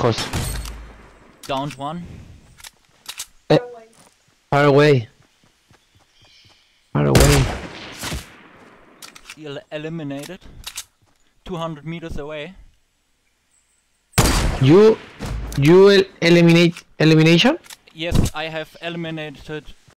Close. Downed one. Eh. far away. Far away. El eliminated. 200 meters away. You you el eliminate elimination? Yes, I have eliminated